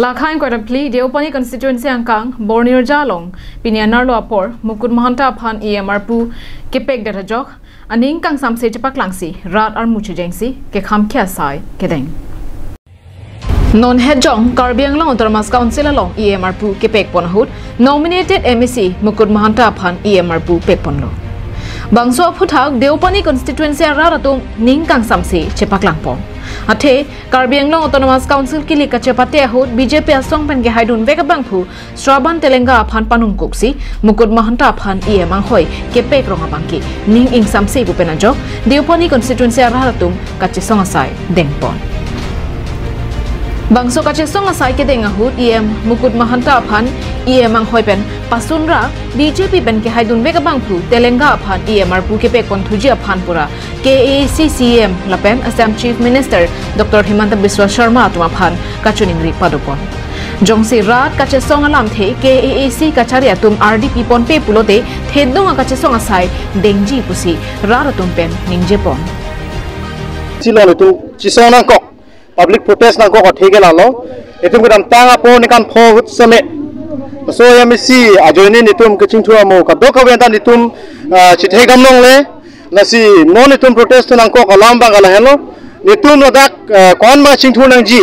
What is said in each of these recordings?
लाखाई कटपली देवपानी कन्स्टिटुएसी अंकांग बोर्निर्जा लोंग पीनियानरलो अपर मुकुट Mahanta Affan E M R पू केपेक दटजक अनिंग सामसे चपाक लांगसी रात और मुछे जेंसी के खाम ख्या साय केदें नॉन हेजोंग कार्बियांगलों उत्तरमास काउंसिल लो इ एम आर पू के पेक पनहुद nominated M S C Mukut Mahanta Affan E M R पू पेक पनलो बांगसो अफुथाक देवपानी कन्स्टिटुएसी रातुम निंग सामसे चेपाक लांगपोंग আঠে কার্বিয়ংল অটোনমাস কাউন্সিল কিলি কাছে পাতে আহুত বিজেপি আসংপেন গে হাইডুন বেগ বাংফু শ্রাবান তেলেঙ্গা আফান পানুং কুকসি মুকুট মহন্ত আফান ইয়ে মাংহই কেপেক রঙা বাংকি নিং ইং সামসি ভূপেনাজ দেওপনি কনস্টিটুয়েন্সি আহাতুম কাছে সংসায় দেংপন। Bangso kache song asai ke denga hut EM Mukut Mahanta aphan EM ang hoipen pasunra BJP ben ke haidun vega bangphu Telenga aphan EM ar pu ke pe konthuji aphan pura KACCM lapen Assam Chief Minister Dr. Himanta Biswa Sharma atuma phan kachuning ri padupon jongsi rat kache song alam the KAAC kachari atum RDP pon pe pulote thedong kache song asai dengji pusi rar atum pen ningje pon chilo tu chisona kok public footage no कठेगे लालो इतम तुम foot समे सो M A सी अजयनी चिंथुआ मौका कबेदा चिथे गम नोले नो नितुम प्रोटेस्ट तो नो कलम बागल हेलो नितुम दाक कौन मा चिंथु नी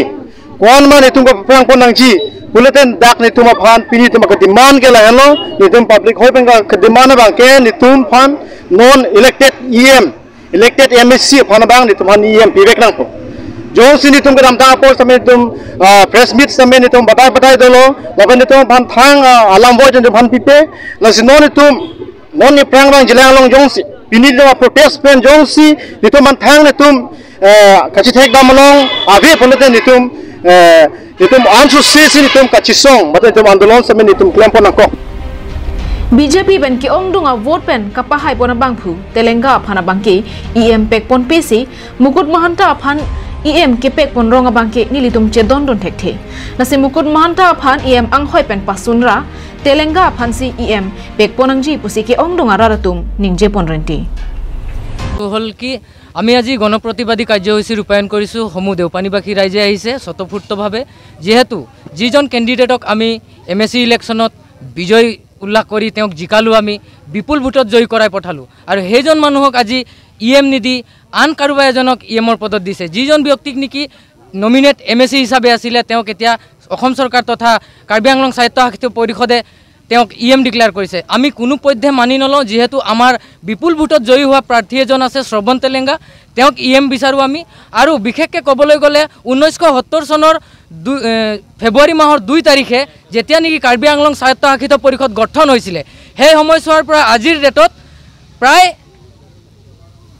कौन मा नितुम का फ्रांग नी बुलेटिन दाक नितुम फान पी नितुम डिमान के हेलो नितुम पब्लिक हो डिमान बांग के नितुम फान नॉन इलेक्टेड ई इलेक्टेड एम एस फान बांग नितुम फान ई एम पीबेक जोसी नितुम के रमता मीट समय नितुम बताए बताए दोलो थांग आलम वो जन भन पिपे लसिनो रंग जिला लोंग जोंसी प्रोटेस्ट पेन जोंसी नितुम थांग नितुम कछि थेक दम लोंग आंदोलन समय नितुम बीजेपी बन के ओंग वोट पेन कपा हाइपोना बांगफु तेलंगा अफाना बांके ईएम पेक पेसी Mukut Mahanta Affan EM ke pek pon ronga bangke nili tum che don don thek the nase mukut mahanta phan EM ang hoi pen pasunra telenga phan si EM pek ponang ji pusi ke ong dunga raratum ningje pon renti হল কি আমি আজি গণপ্ৰতিবাদী কাৰ্যসূচী ৰূপায়ণ কৰিছোঁ সমূহ দেওপানীবাসী ৰাইজে আহিছে স্বতঃফূৰ্তভাৱে যিহেতু যিজন কেণ্ডিডেটক আমি এম এছ চি ইলেকশ্যনত বিজয় উল্লাস কৰি তেওঁক জিকালোঁ আমি বিপুল ভোটত জয়ী কৰাই পঠালোঁ আৰু সেইজন মানুহক আজি ই এম নিদি আন কাৰোবাৰ এজনক ই এমৰ পদত দিছে। যিজন ব্যক্তিক নেকি নমিনেট এম এছ চি হিচাপে আছিলে তেওঁক এতিয়া অসম চৰকাৰ তথা কাৰ্বি আংলং স্বায়ত্তশাসিত পৰিষদে তেওঁক ই এম ডিক্লেয়াৰ কৰিছে। আমি কোনো পধ্যে মানি নলওঁ যিহেতু আমাৰ বিপুল ভোটত জয়ী হোৱা প্ৰাৰ্থী এজন আছে শ্ৰৱণ তেলেংগা। তেওঁক ই এম বিচাৰোঁ আমি। আৰু বিশেষকৈ ক'বলৈ গ'লে ঊনৈছশ সত্তৰ চনৰ দুই ফেব্ৰুৱাৰী মাহৰ দুই তাৰিখে যেতিয়া নেকি কাৰ্বি আংলং স্বায়ত্তশাসিত পৰিষদ গঠন হৈছিলে সেই সময়ছোৱাৰ পৰা আজিৰ ডেটত প্ৰায়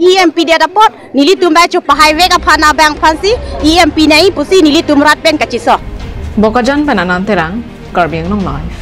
emp dia dapat nili tumba chu pahai vega phana bang phan si emp nai pusi nili tumrat pen kachiso bokajan pananan terang karbiang long life